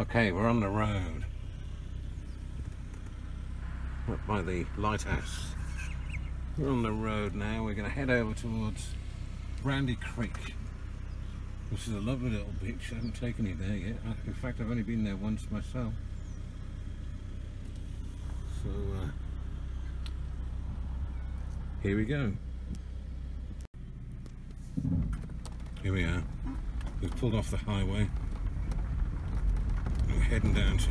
Okay, we're on the road. Up by the lighthouse. We're on the road now. We're going to head over towards Brandy Creek, which is a lovely little beach. I haven't taken you there yet. In fact, I've only been there once myself. So, uh, here we go. Here we are. We've pulled off the highway. We're heading down to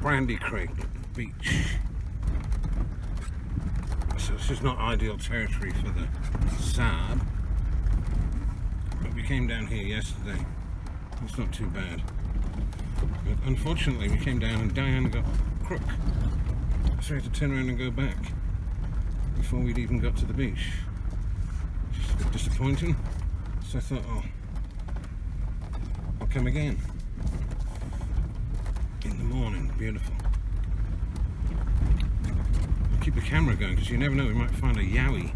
Brandy Creek Beach. So this is not ideal territory for the Saab. But we came down here yesterday. It's not too bad. But unfortunately we came down and Diane got crook. So we had to turn around and go back before we'd even got to the beach. Just a bit disappointing. So I thought, oh, Come again. In the morning, beautiful. Keep the camera going because you never know, we might find a yowie.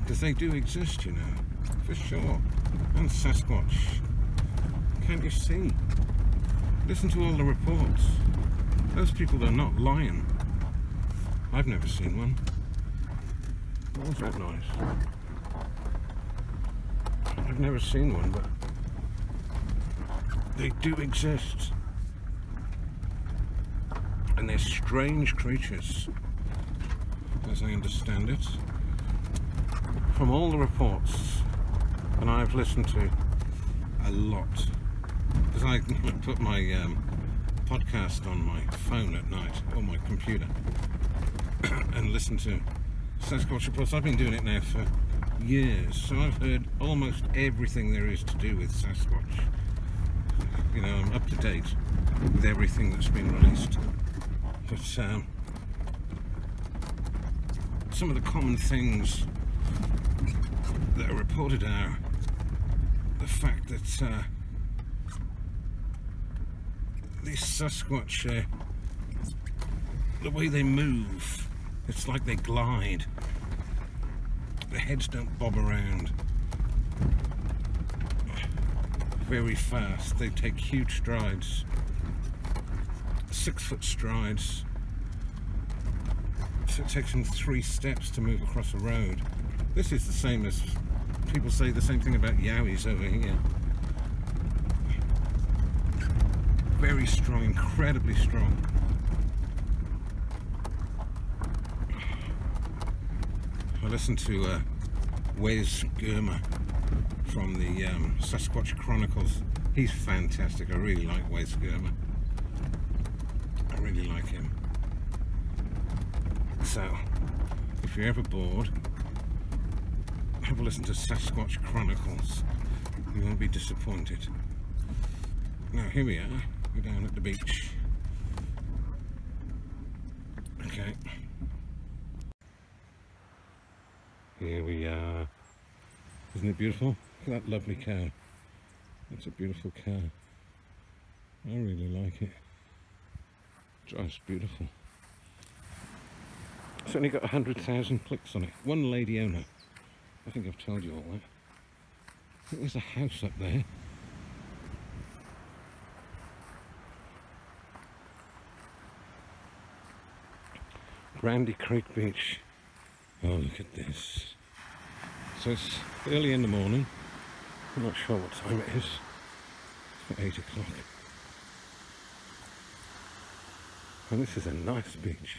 Because they do exist, you know, for sure. And Sasquatch. Can't you see? Listen to all the reports. Those people are not lying. I've never seen one. What was that noise? I've never seen one, but they do exist. And they're strange creatures, as I understand it. From all the reports, and I've listened to a lot, because I put my um, podcast on my phone at night, or my computer, and listen to Sasquatch reports. I've been doing it now for years, so I've heard almost everything there is to do with Sasquatch. You know, I'm up to date with everything that's been released. But um, some of the common things that are reported are the fact that uh, these Sasquatch, uh, the way they move, it's like they glide the heads don't bob around very fast. They take huge strides, six foot strides. So it takes them three steps to move across a road. This is the same as people say the same thing about yowies over here. Very strong, incredibly strong. I listened to uh, Wes Germer from the um, Sasquatch Chronicles. He's fantastic. I really like Wes Germer. I really like him. So, if you're ever bored, have a listen to Sasquatch Chronicles. You won't be disappointed. Now, here we are. We're down at the beach. Okay. Here we are. Isn't it beautiful? Look at that lovely cow. That's a beautiful cow. I really like it. Just beautiful. It's only got 100,000 clicks on it. One lady owner. I think I've told you all that. I think there's a house up there. Brandy Creek Beach. Oh, look at this. So it's early in the morning. I'm not sure what time it is. It's about 8 o'clock. And this is a nice beach.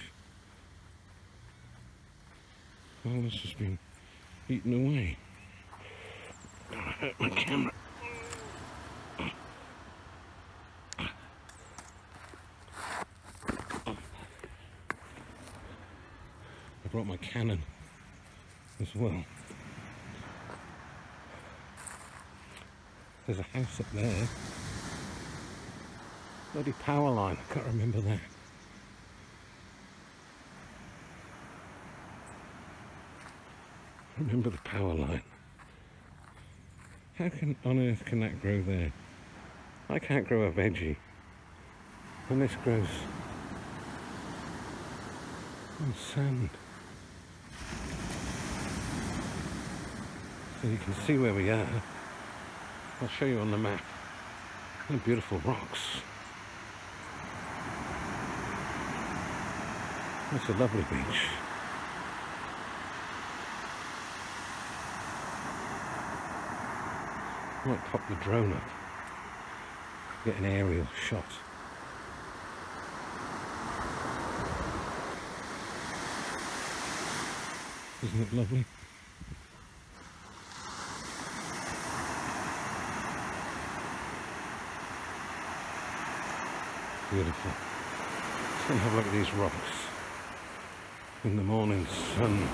All this has been eaten away. I hurt my camera. I brought my Canon as well. There's a house up there. Bloody power line, I can't remember that. Remember the power line. How can on earth can that grow there? I can't grow a veggie. And this grows on sand. So you can see where we are. I'll show you on the map. Beautiful rocks. That's a lovely beach. Might pop the drone up. Get an aerial shot. Isn't it lovely? Beautiful. And have a look at these rocks in the morning sun.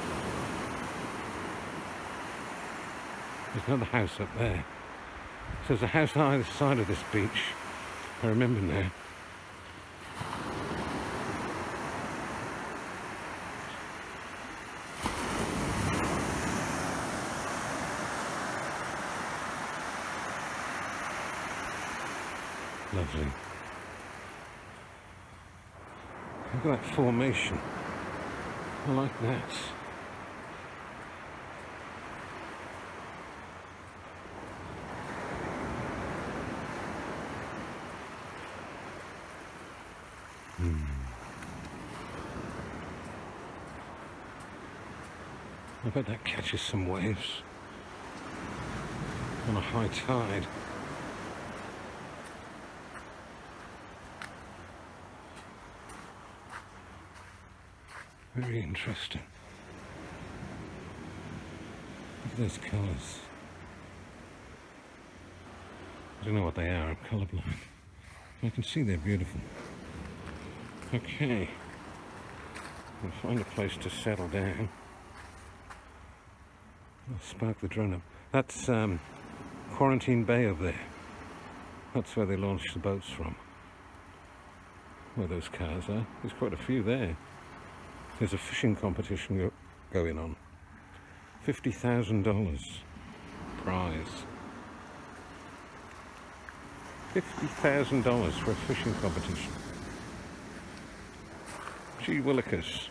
There's another house up there. So there's a house on either side of this beach. I remember now. Lovely. Look at that formation. I like that. Hmm. I bet that catches some waves on a high tide. Very interesting. Look at those colours. I don't know what they are, I'm colourblind. I can see they're beautiful. Okay. I'll find a place to settle down. I'll spark the drone up. That's um, Quarantine Bay over there. That's where they launch the boats from. Where those cars are. There's quite a few there. There's a fishing competition go going on. $50,000 prize. $50,000 for a fishing competition. Gee willikers.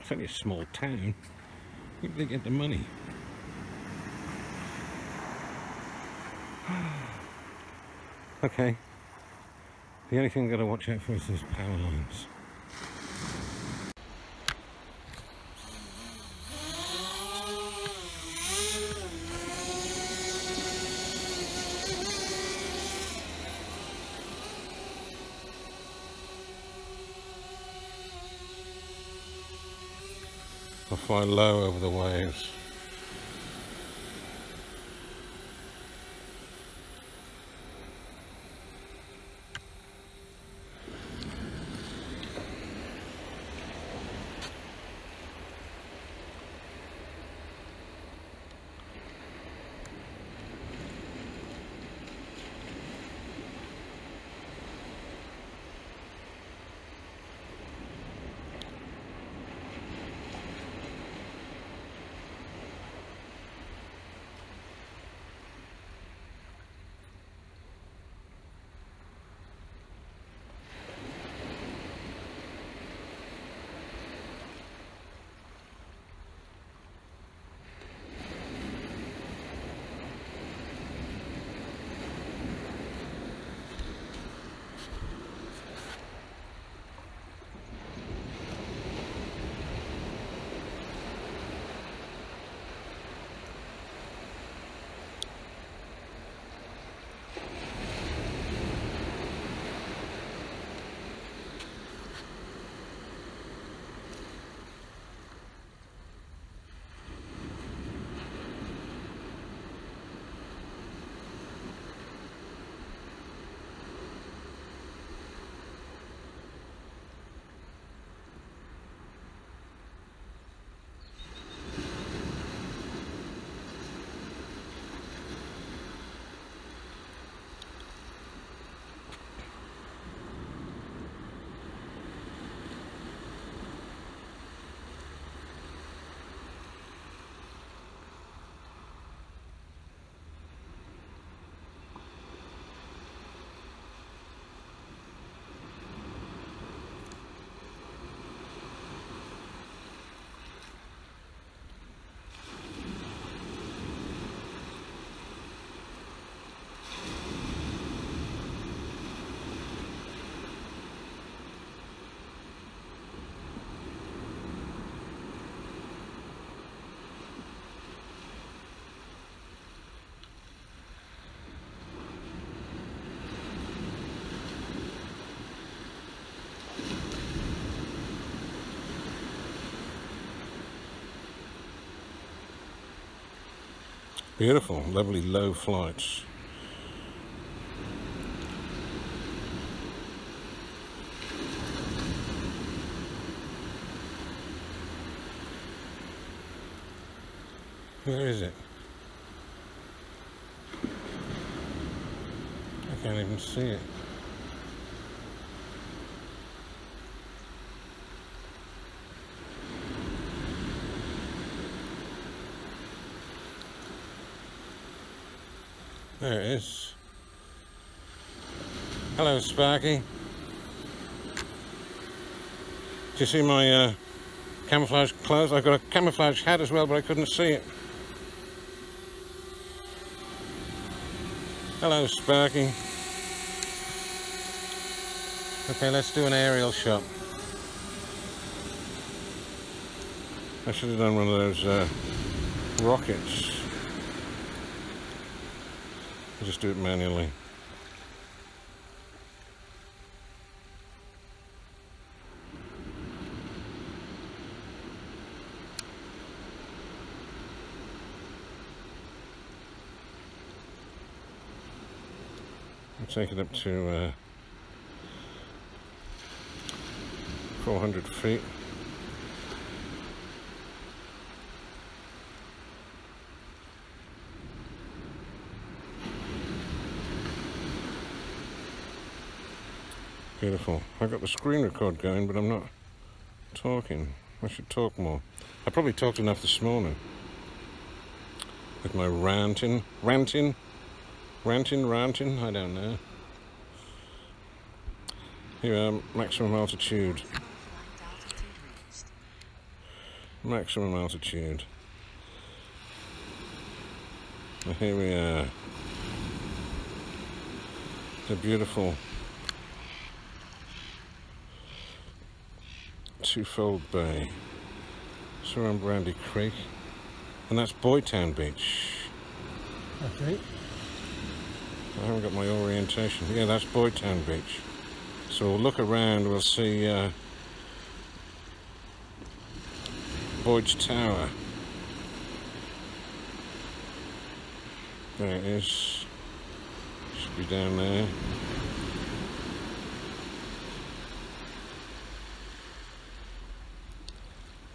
It's only a small town. Where do they get the money? okay. The only thing I've got to watch out for is those power lines. I fly low over the waves. Beautiful, lovely low flights. Where is it? I can't even see it. There it is. Hello, Sparky. Do you see my uh, camouflage clothes? I've got a camouflage hat as well, but I couldn't see it. Hello, Sparky. Okay, let's do an aerial shot. I should have done one of those uh, rockets. Just do it manually. I'll take it up to uh, 400 feet. Beautiful. I've got the screen record going, but I'm not talking. I should talk more. I probably talked enough this morning. With my ranting. Ranting? Ranting, ranting? I don't know. Here we are, maximum altitude. Maximum altitude. Here we are. The beautiful Twofold Bay, Surrambrandy Creek, and that's Boydtown Beach. Okay. I haven't got my orientation. Yeah, that's Boydtown Beach. So we'll look around, we'll see uh, Boyd's Tower. There it is. Should be down there.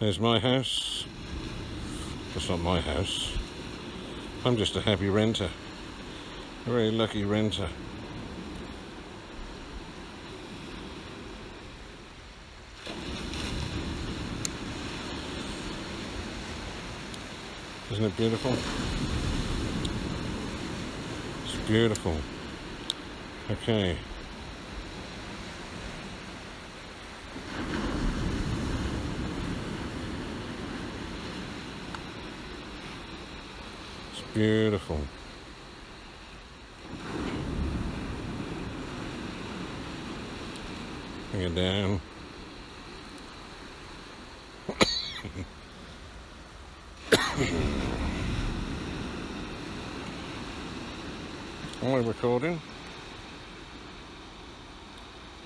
There's my house. That's not my house. I'm just a happy renter. A very lucky renter. Isn't it beautiful? It's beautiful. Okay. It's beautiful. Bring it down. Am I recording?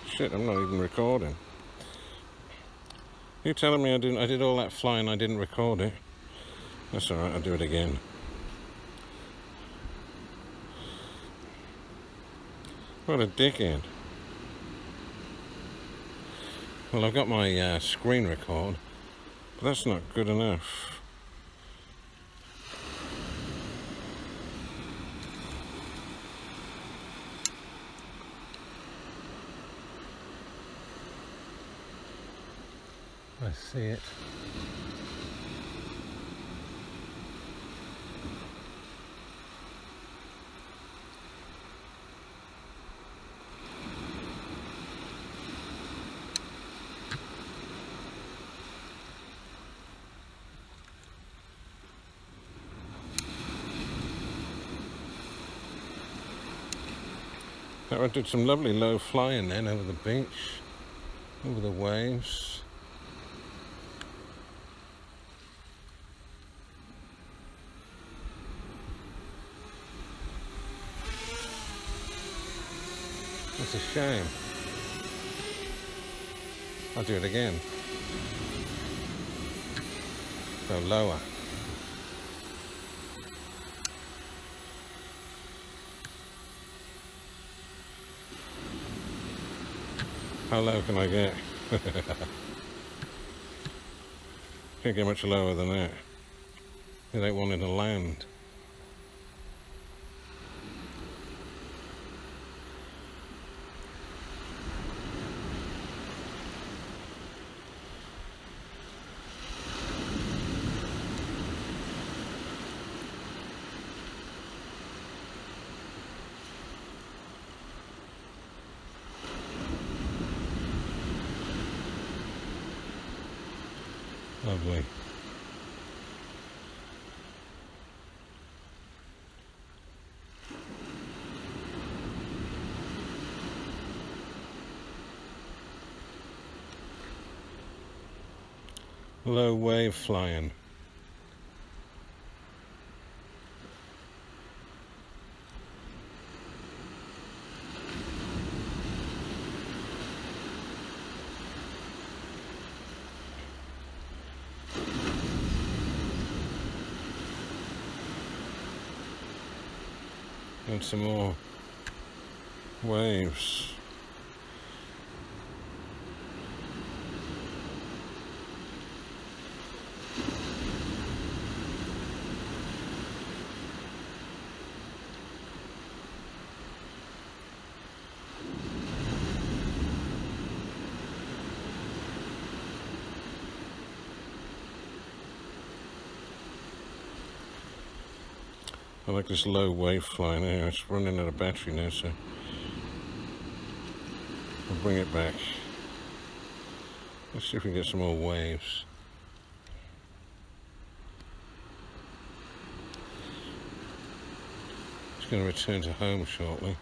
Shit, I'm not even recording. You telling me I didn't I did all that flying I didn't record it. That's alright, I'll do it again. What a dickhead. Well, I've got my uh, screen record, but that's not good enough. I see it. One did some lovely low flying then over the beach, over the waves. It's a shame. I'll do it again. Go lower. How low can I get? Can't get much lower than that. It ain't wanting to land. Lovely. Low wave flying. Some more waves. Like this low wave flying here. It's running out of battery now, so I'll bring it back. Let's see if we can get some more waves. It's going to return to home shortly.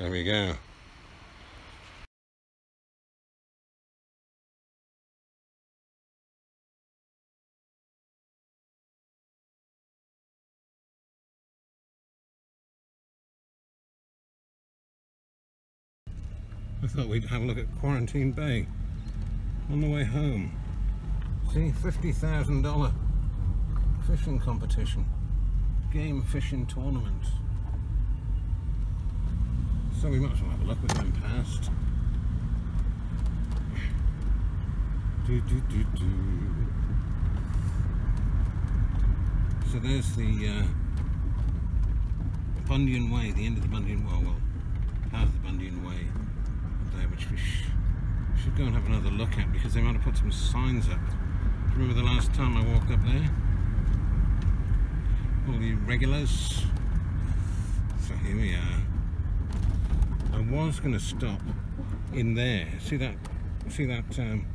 There we go. I thought we'd have a look at Quarantine Bay on the way home. See, $50,000 fishing competition, game fishing tournament. So we might as well have a look. We're going past. Do, do, do. So there's the uh, Bundian Way, the end of the Bundian Way, well, part of the Bundian Way there, which we sh should go and have another look at because they might have put some signs up. Remember the last time I walked up there? All the regulars. So here we are. I was going to stop in there. See that? See that? Um,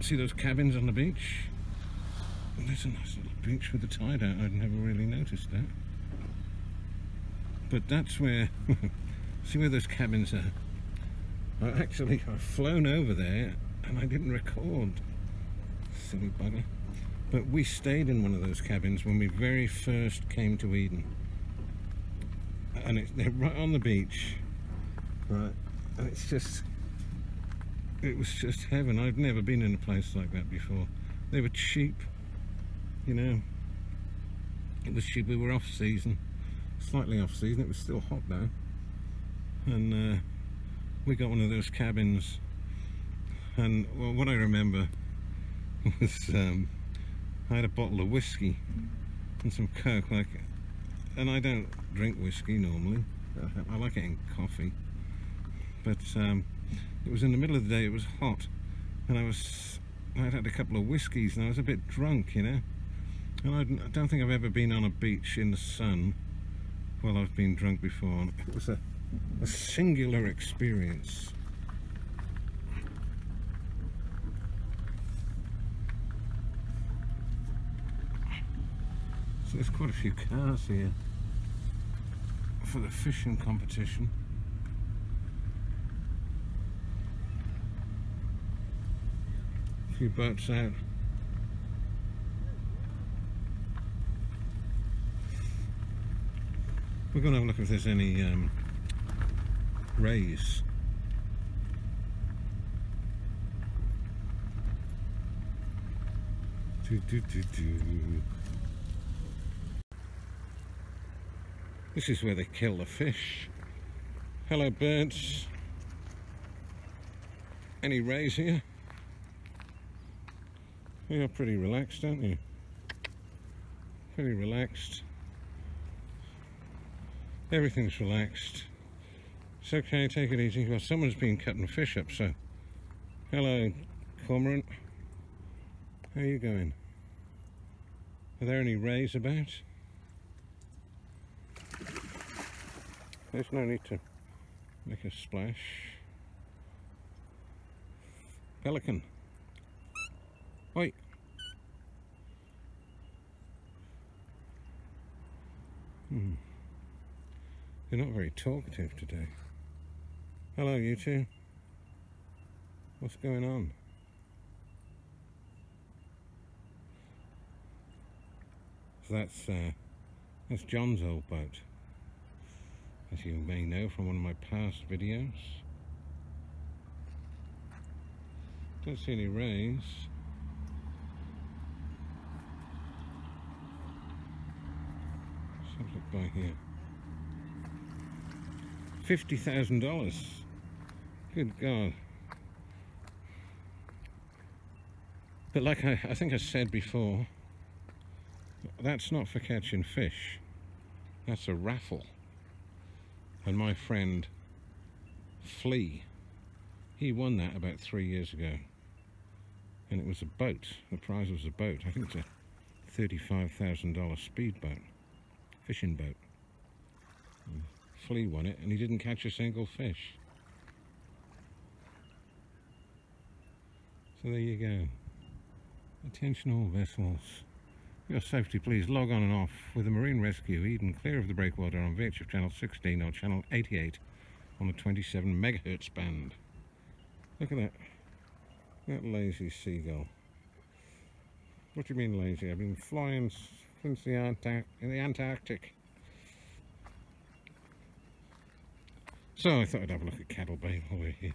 see those cabins on the beach? There's a nice little beach with the tide out. I'd never really noticed that. But that's where. see where those cabins are? I actually I've flown over there and I didn't record. Silly bugger. But we stayed in one of those cabins when we very first came to Eden. And it's they're right on the beach. Right. And it's just it was just heaven. I've never been in a place like that before. They were cheap you know. It was cheap. We were off season. Slightly off season. It was still hot though and uh, we got one of those cabins and well, what I remember was um, I had a bottle of whiskey and some coke like and I don't drink whiskey normally. I like it in coffee. But um, it was in the middle of the day, it was hot, and I was, I'd had a couple of whiskies and I was a bit drunk, you know. And I don't think I've ever been on a beach in the sun while I've been drunk before. It was a, a singular experience. So there's quite a few cars here for the fishing competition. A few boats out. We're going to have a look if there's any um, rays. Do, do, do. This is where they kill the fish. Hello birds. Any rays here? You're pretty relaxed, aren't you? Pretty relaxed. Everything's relaxed. It's okay, take it easy. Well, someone's been cutting fish up, so... Hello, cormorant. How are you going? Are there any rays about? There's no need to make a splash. Pelican. Wait. Hmm. You're not very talkative today. Hello, you two. What's going on? So that's uh, that's John's old boat, as you may know from one of my past videos. Don't see any rays. Let's look by here. Fifty thousand dollars. Good God. But like I, I think I said before, that's not for catching fish. That's a raffle. And my friend Flea, he won that about three years ago. And it was a boat. The prize was a boat. I think it's a $35,000 speedboat, fishing boat. Flea won it and he didn't catch a single fish. So there you go. Attention all vessels. For your safety, please log on and off with the Marine Rescue Eden clear of the breakwater on VHF channel 16 or channel 88 on the 27 megahertz band. Look at that. That lazy seagull. What do you mean lazy? I've been flying since the, in the Antarctic. So I thought I'd have a look at Cattle Bay while we're here,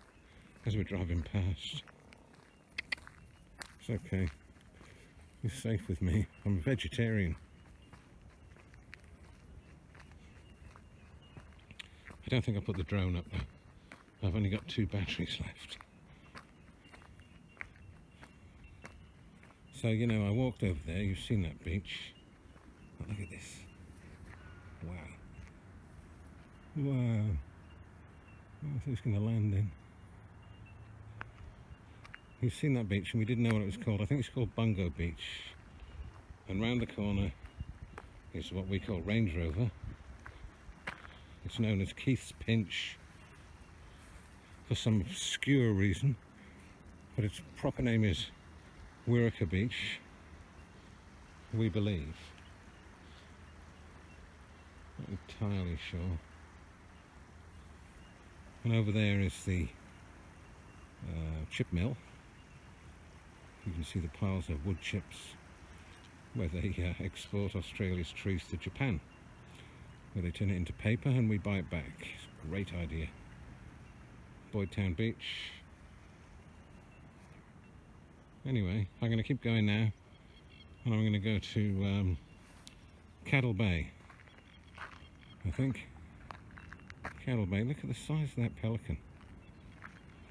as we're driving past. It's okay. You're safe with me. I'm a vegetarian. I don't think I'll put the drone up though. I've only got two batteries left. So, you know, I walked over there. You've seen that beach. Oh, look at this. Wow. Wow. Oh, who's going to land in? You've seen that beach and we didn't know what it was called. I think it's called Bungo Beach. And round the corner is what we call Range Rover. It's known as Keith's Pinch for some obscure reason. But its proper name is Wirraka Beach, we believe. Not entirely sure. And over there is the uh, chip mill you can see the piles of wood chips where they uh, export Australia's trees to Japan where they turn it into paper and we buy it back. Great idea. Boydtown Beach. Anyway, I'm going to keep going now and I'm going to go to um, Cattle Bay. I think. Cattle Bay. Look at the size of that pelican.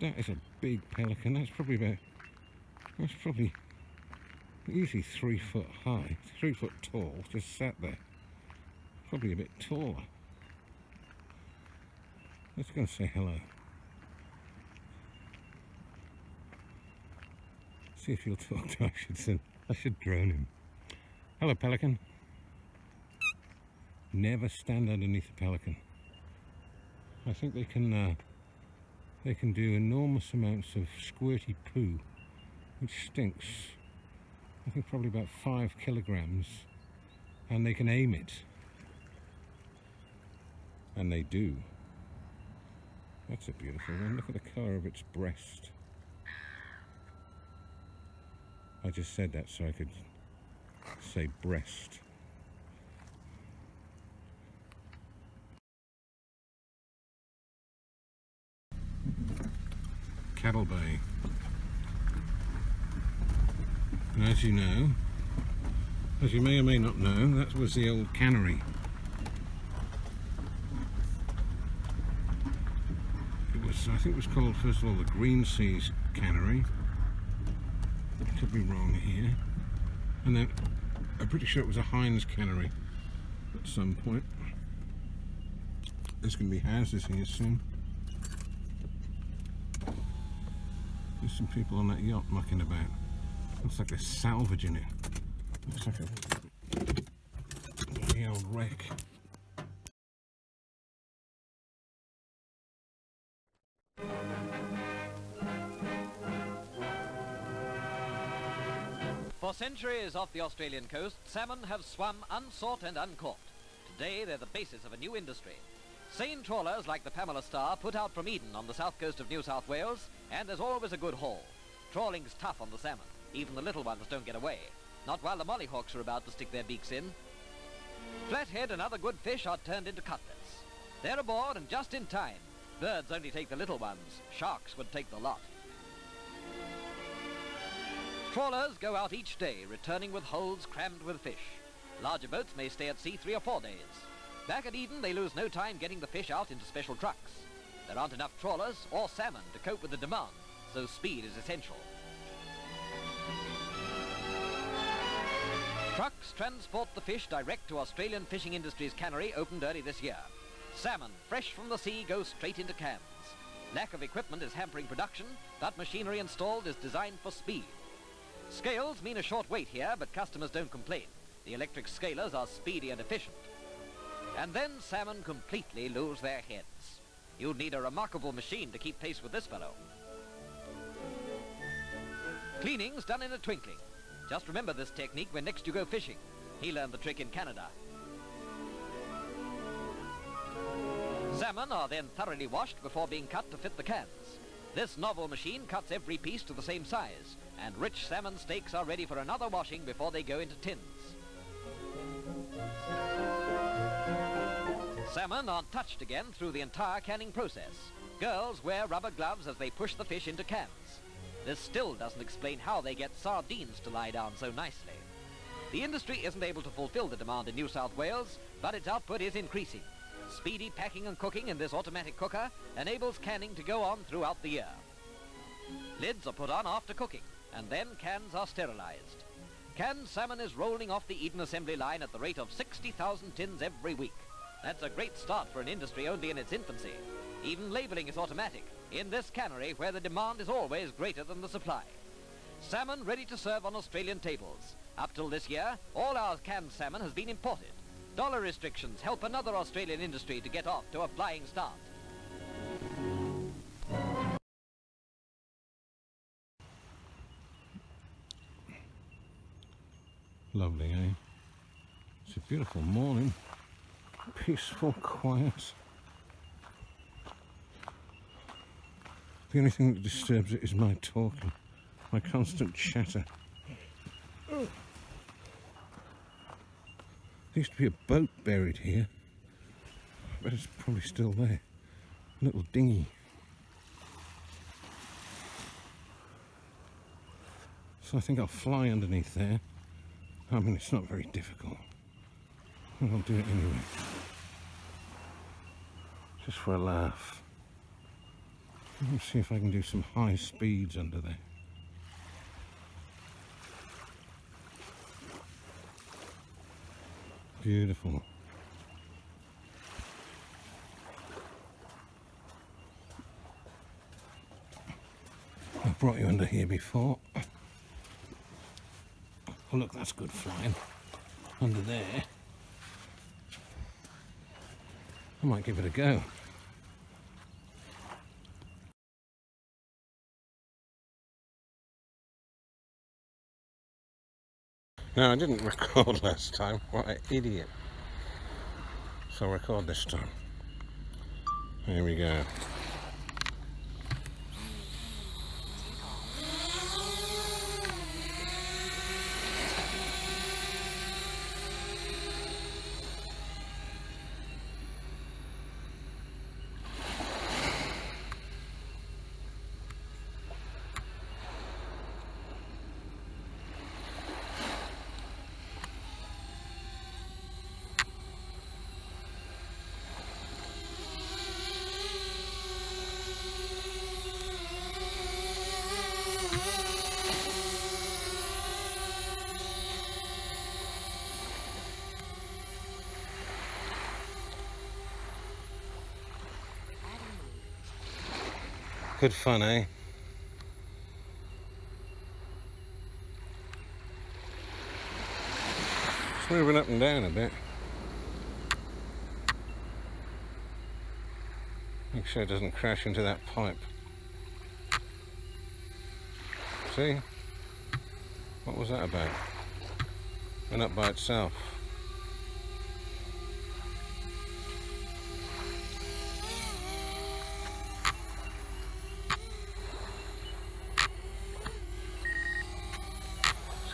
That is a big pelican. That's probably about that's probably easily three foot high, three foot tall, just sat there. Probably a bit taller. Let's go say hello. See if he'll talk to should I should drone him. Hello pelican. Never stand underneath a pelican. I think they can uh, they can do enormous amounts of squirty poo which stinks. I think probably about five kilograms and they can aim it. And they do. That's a beautiful one. Look at the colour of its breast. I just said that so I could say breast. Cattle Bay. As you know, as you may or may not know, that was the old cannery. It was, I think it was called, first of all, the Green Seas Cannery. Could be wrong here. And then, I'm pretty sure it was a Heinz Cannery at some point. There's going to be houses here soon. There's some people on that yacht mucking about. Looks like they're salvaging it. Looks like a bloody old wreck. For centuries off the Australian coast, salmon have swum unsought and uncaught. Today, they're the basis of a new industry. Seine trawlers like the Pamela Star put out from Eden on the south coast of New South Wales, and there's always a good haul. Trawling's tough on the salmon. Even the little ones don't get away. Not while the mollyhawks are about to stick their beaks in. Flathead and other good fish are turned into cutlets. They're aboard and just in time. Birds only take the little ones. Sharks would take the lot. Trawlers go out each day, returning with holds crammed with fish. Larger boats may stay at sea three or four days. Back at Eden, they lose no time getting the fish out into special trucks. There aren't enough trawlers or salmon to cope with the demand, so speed is essential. Trucks transport the fish direct to Australian Fishing Industries cannery opened early this year. Salmon, fresh from the sea, go straight into cans. Lack of equipment is hampering production, but machinery installed is designed for speed. Scales mean a short wait here, but customers don't complain. The electric scalers are speedy and efficient. And then salmon completely lose their heads. You'd need a remarkable machine to keep pace with this fellow. Cleaning's done in a twinkling. Just remember this technique when next you go fishing. He learned the trick in Canada. Salmon are then thoroughly washed before being cut to fit the cans. This novel machine cuts every piece to the same size, and rich salmon steaks are ready for another washing before they go into tins. Salmon aren't touched again through the entire canning process. Girls wear rubber gloves as they push the fish into cans. This still doesn't explain how they get sardines to lie down so nicely. The industry isn't able to fulfill the demand in New South Wales, but its output is increasing. Speedy packing and cooking in this automatic cooker enables canning to go on throughout the year. Lids are put on after cooking, and then cans are sterilized. Canned salmon is rolling off the Eden assembly line at the rate of 60,000 tins every week. That's a great start for an industry only in its infancy. Even labeling is automatic in this cannery where the demand is always greater than the supply. Salmon ready to serve on Australian tables. Up till this year, all our canned salmon has been imported. Dollar restrictions help another Australian industry to get off to a flying start. Lovely, eh? It's a beautiful morning. Peaceful, quiet. The only thing that disturbs it is my talking, my constant chatter. There used to be a boat buried here, but it's probably still there. A little dinghy. So I think I'll fly underneath there. I mean, it's not very difficult. I'll do it anyway. Just for a laugh. Let's see if I can do some high speeds under there. Beautiful. I've brought you under here before. Oh look, that's good flying. Under there. I might give it a go. No, I didn't record last time. What an idiot. So I'll record this time. Here we go. Good fun, eh? It's moving up and down a bit. Make sure it doesn't crash into that pipe. See? What was that about? Went up by itself.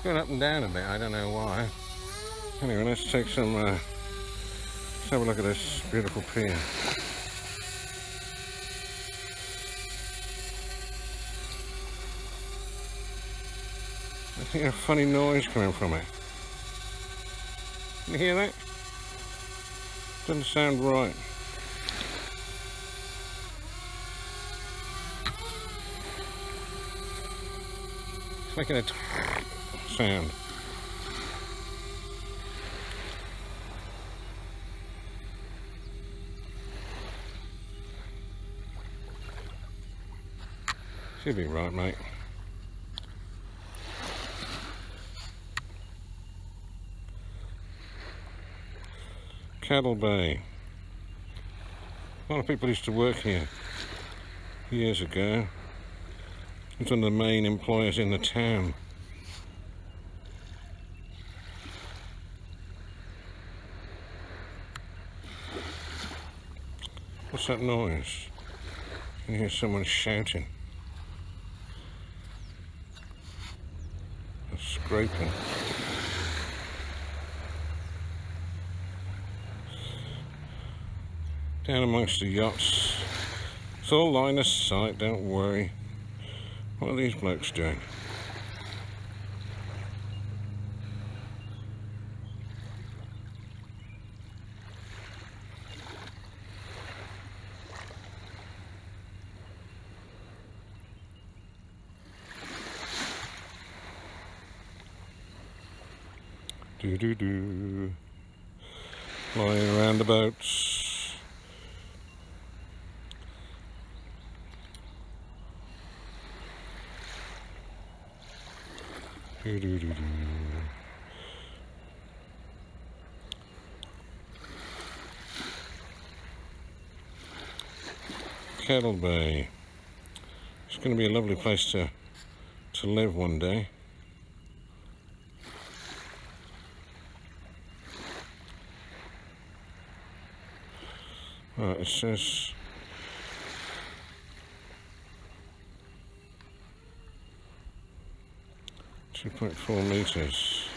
Going up and down a bit, I don't know why. Anyway, let's take some, uh, let's have a look at this beautiful pier. I hear a funny noise coming from it. Can you hear that? Doesn't sound right. It's making a sound. Should be right, mate. Cattle Bay. A lot of people used to work here years ago. It's one of the main employers in the town. That noise? I hear someone shouting. Scraping. Down amongst the yachts. It's all line of sight, don't worry. What are these blokes doing? Do do do. Flying around the. Do do do do. Cattle Bay. It's going to be a lovely place to to live one day. Right, it says two point four meters.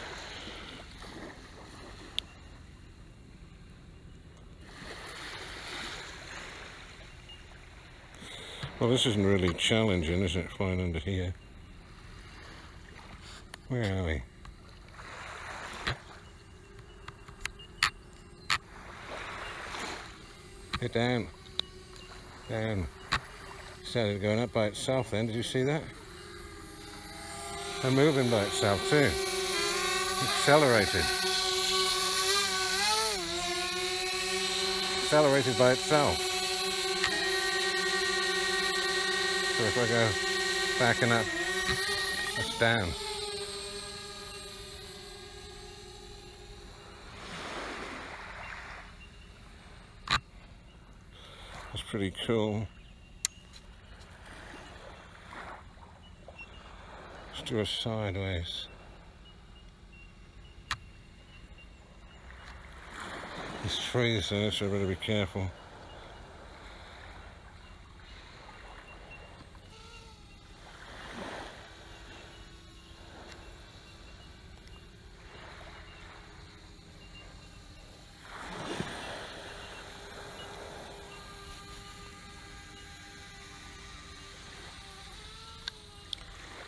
Well, this isn't really challenging, is it? Flying under here. Where are we? Get down. Down. Started going up by itself then, did you see that? And moving by itself too. Accelerated. Accelerated by itself. So if I go backing up, it's down. pretty cool. Let's do a sideways. It's freezing, so I better be careful.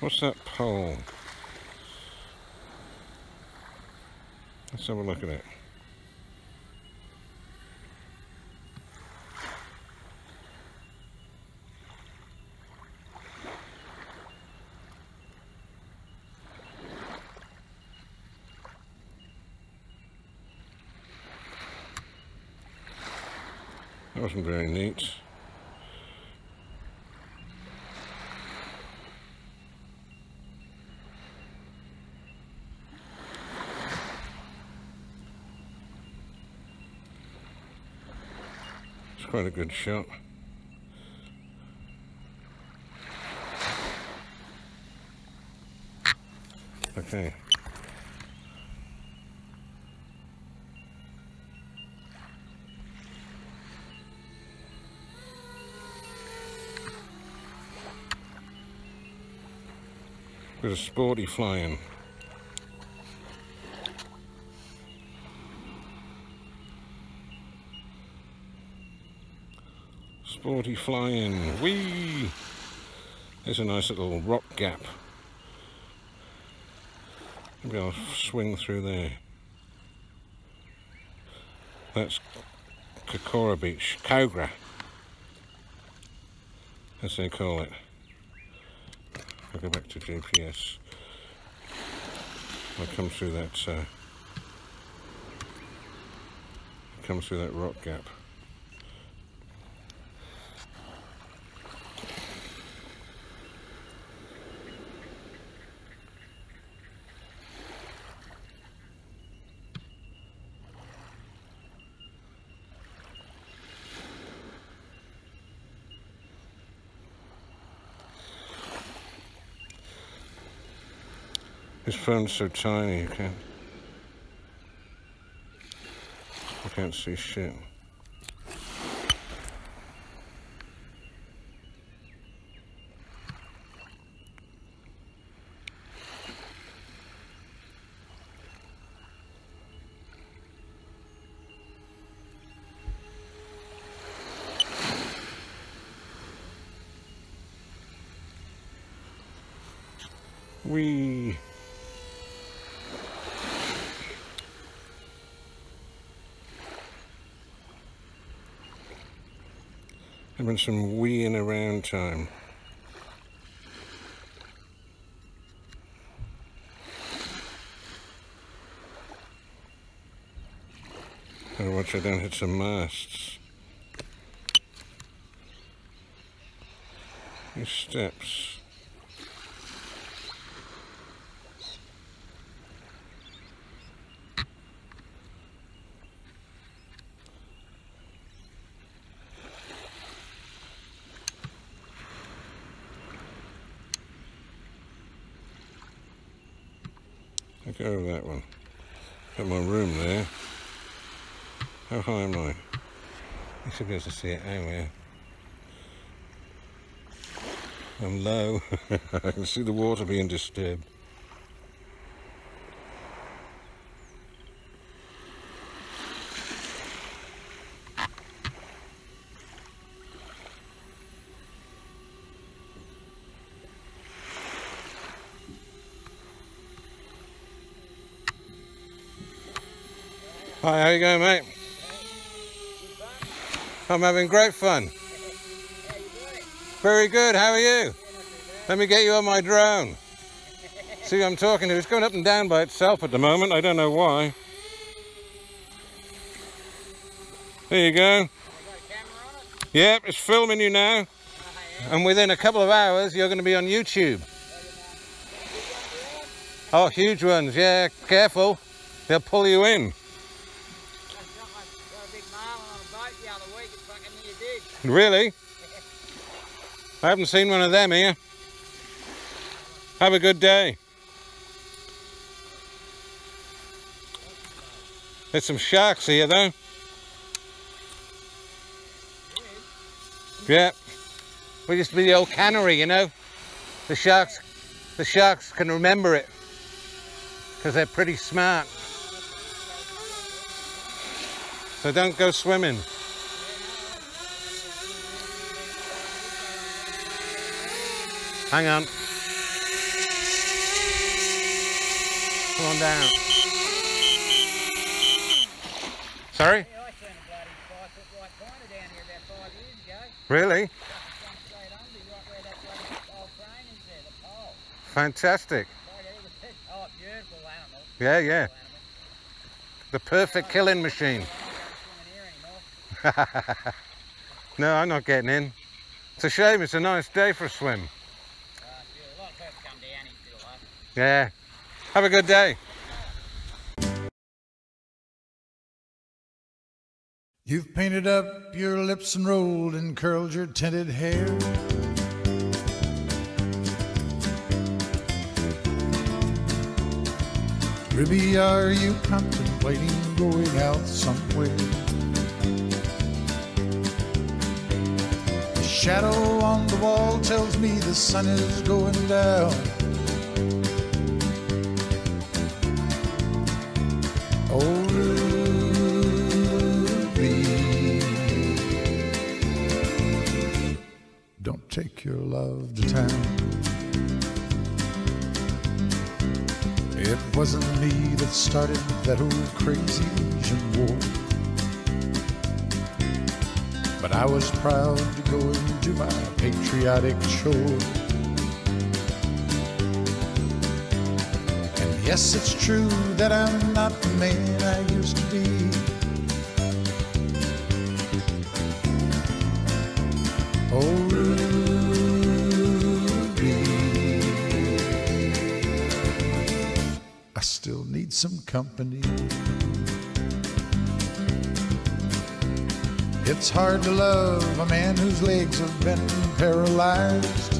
What's that pole? Let's have a look at it. That wasn't very neat. It's quite a good shot. Okay. Bit of sporty flying. Sporty flying. Whee! There's a nice little rock gap. Maybe I'll swing through there. That's Cocora Beach. Kogra. As they call it. I'll go back to GPS. I'll come through that uh, come through that rock gap. This phone's so tiny you can't you can't see shit. Having some weeing around time. Gotta watch I don't hit some masts. These steps. I'll go over that one. Got my room there. How high am I? You should be able to see it. Yeah. I'm low. I can see the water being disturbed. Hi, how you going, mate? I'm having great fun. Very good, how are you? Let me get you on my drone. See I'm talking to. It's going up and down by itself at the moment. I don't know why. There you go. Yep, it's filming you now. And within a couple of hours, you're going to be on YouTube. Oh, huge ones, yeah. Careful. They'll pull you in. Really? I haven't seen one of them here. Have a good day. There's some sharks here though. Yeah. We used to be the old cannery, you know. The sharks, the sharks can remember it because they're pretty smart. So don't go swimming. Bloody on. crane on down. Sorry? Really? Fantastic. Yeah, yeah. The perfect killing machine. No, I'm not getting in. It's a shame. It's a nice day for a swim. Uh, yeah, a lot of people come down here still, huh? Yeah. Have a good day. You've painted up your lips and rolled and curled your tinted hair. Ruby, are you contemplating going out somewhere? The shadow on the wall tells me the sun is going down. Take your love to town. It wasn't me that started that old crazy Asian war. But I was proud to go into my patriotic chore. And yes, it's true that I'm not the man I used to be. Oh, some company. It's hard to love a man whose legs have been paralyzed.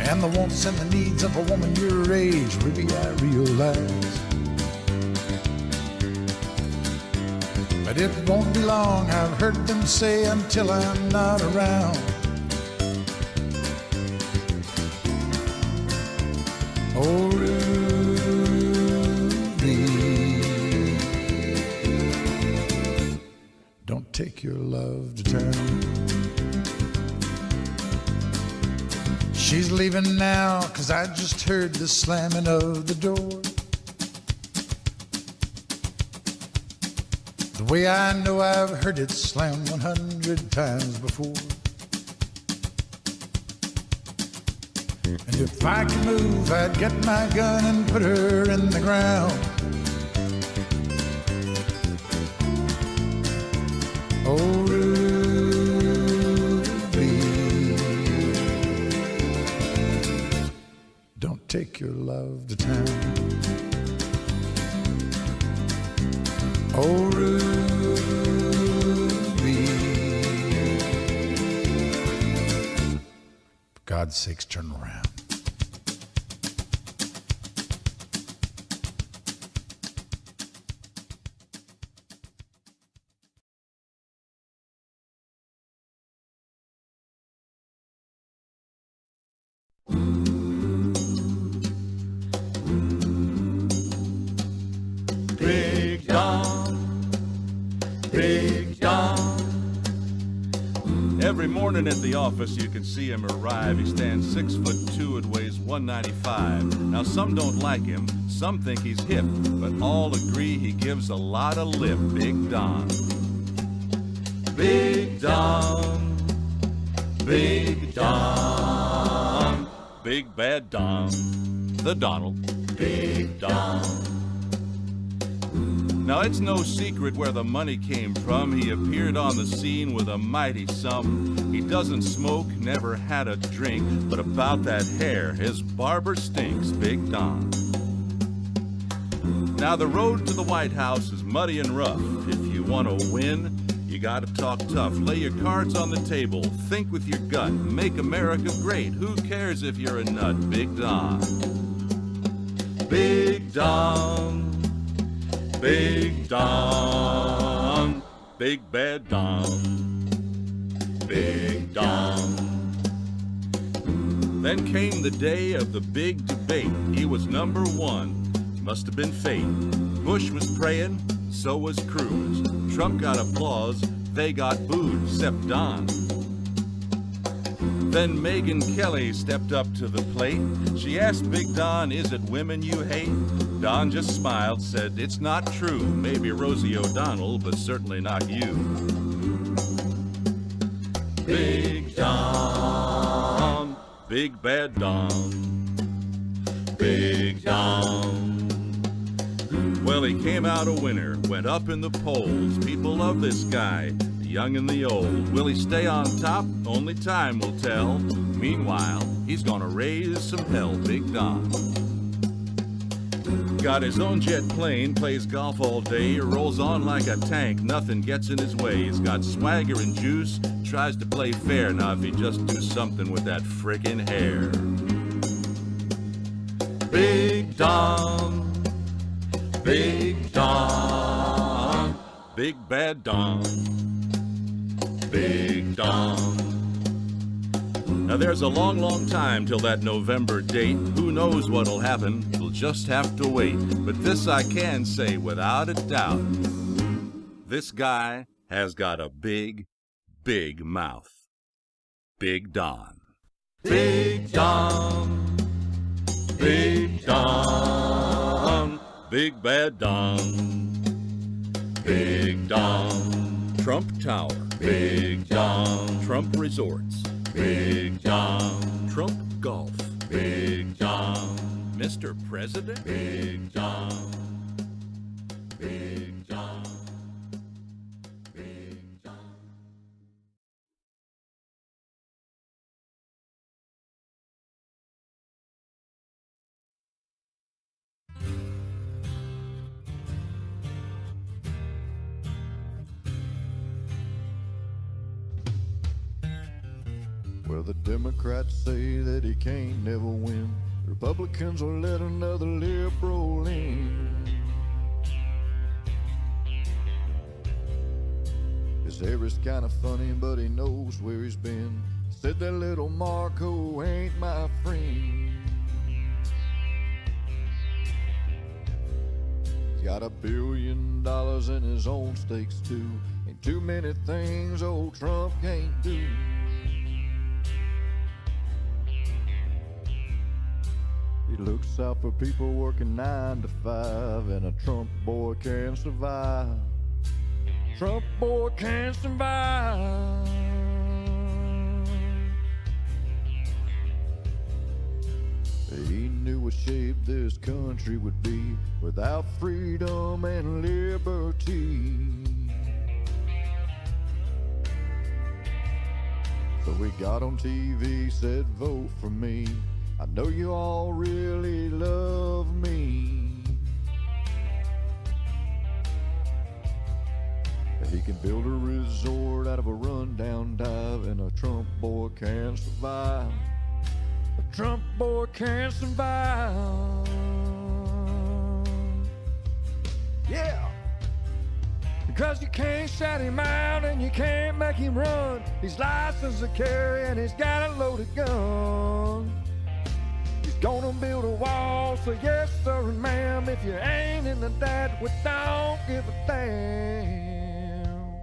And the wants and the needs of a woman your age, Ruby, I realize. But it won't be long, I've heard them say, until I'm not around. Take your love to town. She's leaving now, cause I just heard the slamming of the door. The way I know I've heard it slam 100 times before. If I could move, I'd get my gun and put her in the ground. Oh, Ruby, don't take your love to town. Oh, Ruby, for God's sakes, turn around. Office, you can see him arrive. He stands six foot two and weighs 195. Now, some don't like him, some think he's hip, but all agree he gives a lot of lip. Big Don. Big Don, Big Don, Big Bad Don, the Donald, Big Don. Now, it's no secret where the money came from. He appeared on the scene with a mighty sum. He doesn't smoke, never had a drink, but about that hair, his barber stinks, Big Don. Now, the road to the White House is muddy and rough. If you want to win, you gotta talk tough. Lay your cards on the table, think with your gut, make America great. Who cares if you're a nut, Big Don? Big Don. Big Don, Big Bad Don, Big Don. Then came the day of the big debate. He was number one. Must have been fate. Bush was praying, so was Cruz. Trump got applause, they got booed, except Don. Then Megyn Kelly stepped up to the plate. She asked Big Don, Is it women you hate? Don just smiled, said, It's not true. Maybe Rosie O'Donnell, but certainly not you. Big Don, Big Bad Don, Big Don. Well, he came out a winner, went up in the polls. People love this guy, the young and the old. Will he stay on top? Only time will tell. Meanwhile, he's gonna raise some hell, Big Don. Got his own jet plane, plays golf all day, rolls on like a tank, nothing gets in his way. He's got swagger and juice, tries to play fair. Now, if he just do something with that frickin' hair. Big Don, Big Don, Big Bad Don, Big Don. Now there's a long, long time till that November date. Who knows what'll happen? We'll just have to wait. But this I can say without a doubt. This guy has got a big, big mouth. Big Don. Big Don. Big Don. Big Bad Don. Big Don. Trump Tower. Big Don. Trump Resorts. Big John. Trump Golf. Big John. Mr. President. Big John. Big Well, the Democrats say that he can't never win. Republicans will let another liberal in. His hair is kind of funny, but he knows where he's been. Said that little Marco ain't my friend. He's got a billion dollars in his own stakes, too. Ain't too many things old Trump can't He looks out for people working nine to five, and a Trump boy can survive. Trump boy can survive. He knew what shape this country would be without freedom and liberty. So he got on TV, said, Vote for me. I know you all really love me. He can build a resort out of a rundown dive, and a Trump boy can survive. A Trump boy can survive. Yeah! Because you can't shut him out and you can't make him run. He's licensed to carry and he's got a loaded gun. Gonna build a wall, so yes sir and ma'am. If you ain't into that, we don't give a damn.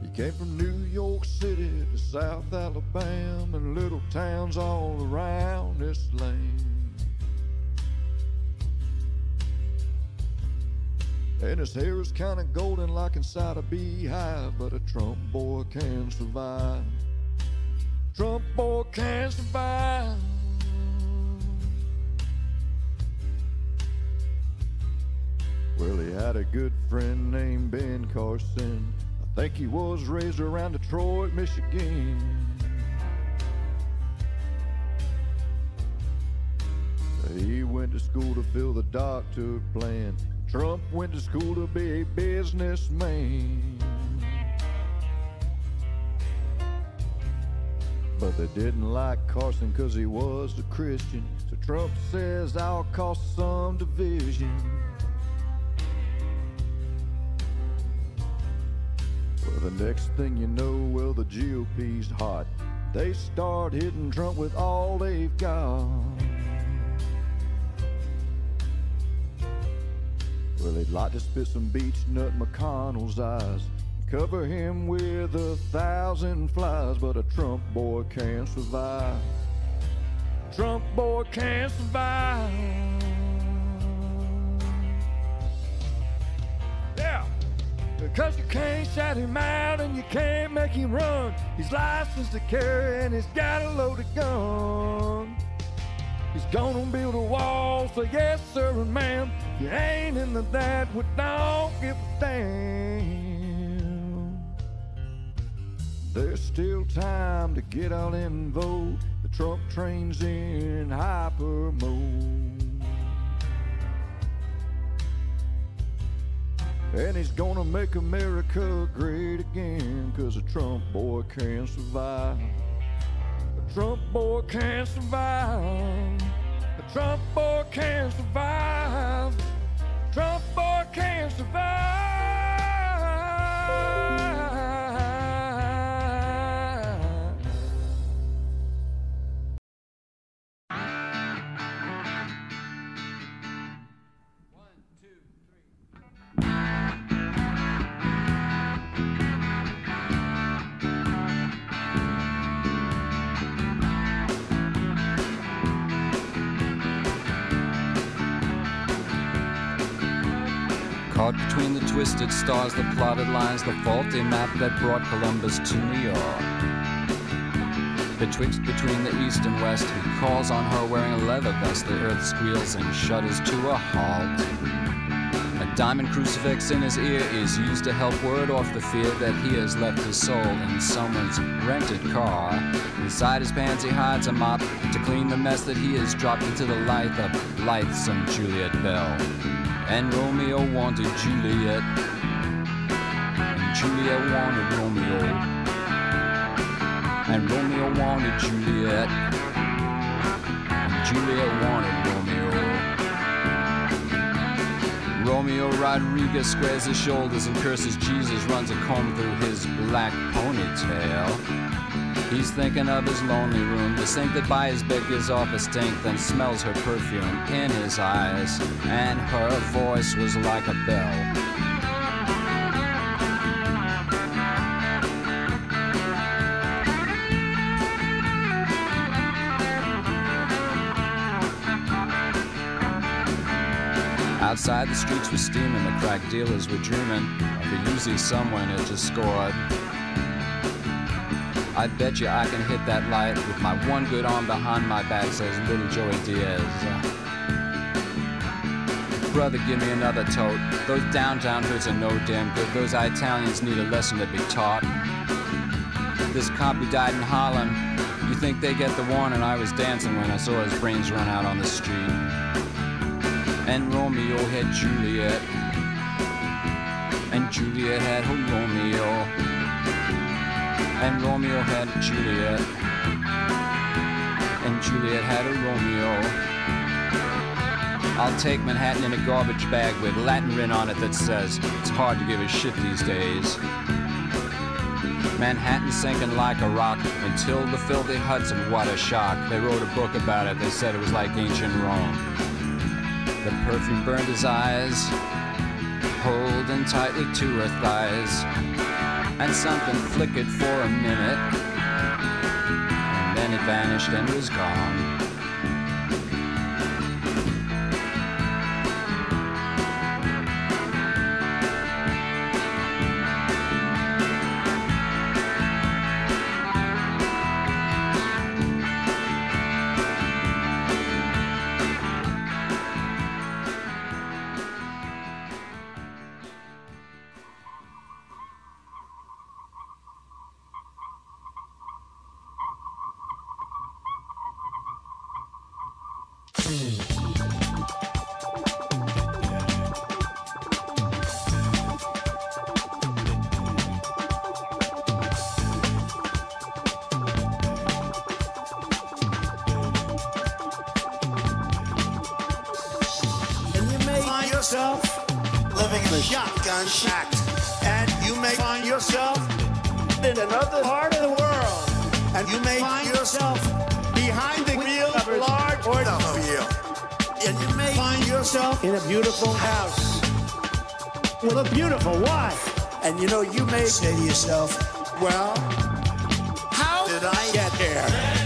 He came from New York City to South Alabama and little towns all around this land. And his hair is kinda golden like inside a beehive, but a Trump boy can survive. Trump boy can survive. Well, he had a good friend named Ben Carson. I think he was raised around Detroit, Michigan. He went to school to fill the doctor plan. Trump went to school to be a businessman. But they didn't like Carson because he was a Christian. So Trump says I'll cause some division. The next thing you know, well, the GOP's hot. They start hitting Trump with all they've got. Well, they'd like to spit some beach nut McConnell's eyes. Cover him with a thousand flies, but a Trump boy can't survive. Trump boy can't survive. Because you can't shout him out and you can't make him run. He's licensed to carry and he's got a loaded gun. He's gonna build a wall, so yes, sir and ma'am. You ain't into that, we don't give a damn. There's still time to get out and vote. The Trump train's in hyper mode. And he's gonna make America great again, cause a Trump boy can't survive. A Trump boy can't survive. A Trump boy can't survive. Trump boy can't survive. Between the twisted stars, the plotted lines, the faulty map that brought Columbus to New York. Betwixt between the east and west, he calls on her wearing a leather vest. The earth squeals and shudders to a halt. A diamond crucifix in his ear is used to help ward off the fear that he has left his soul in someone's rented car. Inside his pants, he hides a mop to clean the mess that he has dropped into the light of blithesome Juliet Bell. And Romeo wanted Juliet, and Juliet wanted Romeo, and Romeo wanted Juliet, and Juliet wanted Romeo. Romeo Rodriguez squares his shoulders and curses Jesus, runs a comb through his black ponytail. He's thinking of his lonely room, the sink that by his bed gives off a stink, then smells her perfume in his eyes, and her voice was like a bell. Outside, the streets were steaming, the crack dealers were dreaming of a Uzi someone had just scored. I bet you I can hit that light with my one good arm behind my back, says little Joey Diaz. Brother, give me another tote. Those downtown hoods are no damn good. Those Italians need a lesson to be taught. This cop who died in Harlem, you think they get the warning? I was dancing when I saw his brains run out on the street. And Romeo had Juliet, and Juliet had Romeo, and Romeo had a Juliet, and Juliet had a Romeo. I'll take Manhattan in a garbage bag with Latin written on it that says it's hard to give a shit these days. Manhattan sinking like a rock until the filthy Hudson, what a shock. They wrote a book about it, they said it was like ancient Rome. The perfume burned his eyes, holding tightly to her thighs. And something flickered for a minute, and then it vanished and was gone. Another part of the world, and you may find yourself behind the wheel of a large automobile, and you may find yourself in a beautiful house with a beautiful wife. And you know, you may say to yourself, well, how did I get here?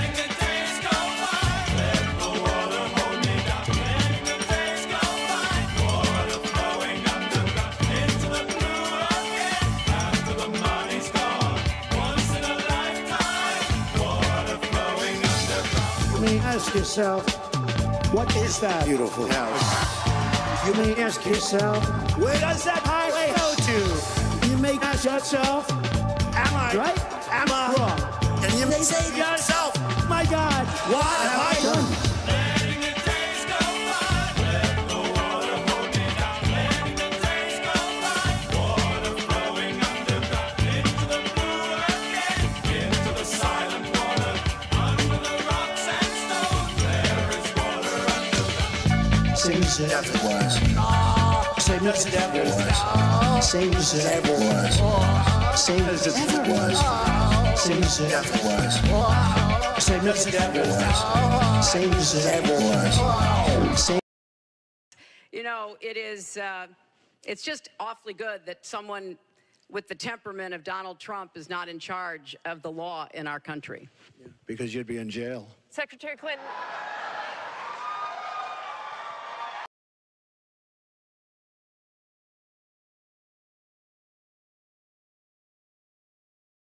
Ask yourself, what is that beautiful house? You may ask yourself, where does that highway go to? You may ask yourself, am I right? Am I wrong? And you may say to yourself, my God, what am I Say Ever was. Say Mr. Ever was. Say Mr. Ever was. Say Mr. Ever was. Say Mr. Ever was. Say Mr. Ever was. Say Mr. Ever was. You know, it is, uh, it's just awfully good that someone with the temperament of Donald Trump is not in charge of the law in our country. because you'd be in jail. Secretary Clinton,